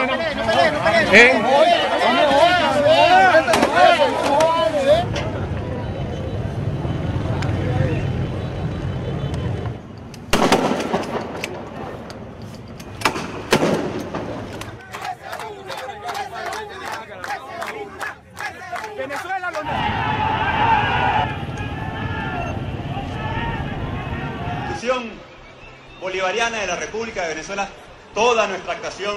en Constitución Bolivariana de la República de Venezuela, toda nuestra actuación